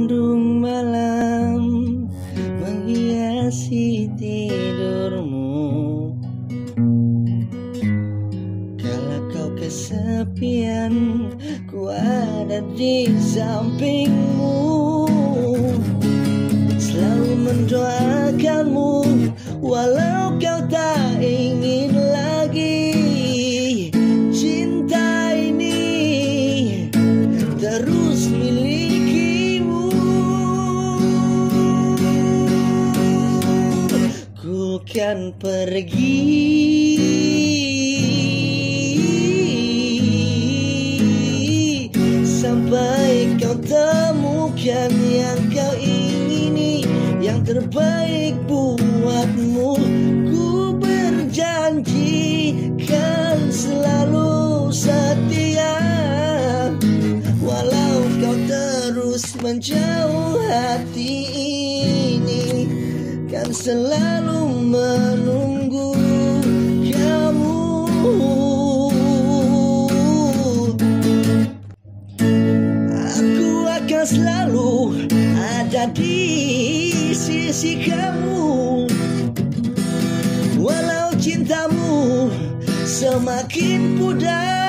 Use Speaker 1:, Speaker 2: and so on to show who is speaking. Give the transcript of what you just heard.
Speaker 1: mengandung malam menghiasi tidurmu. Kala kau kesepian ku ada di sampingmu. Selalu mendoakanmu walau kau tak ingin lagi. Cinta ini terus kan pergi. Sampai kau temukan yang kau ingini Yang terbaik buatmu. Ku berjanji kan selalu setia. Walau kau terus menjauh hati ini Kan selalu Selalu ada di sisi kamu. Walau cintamu semakin pudar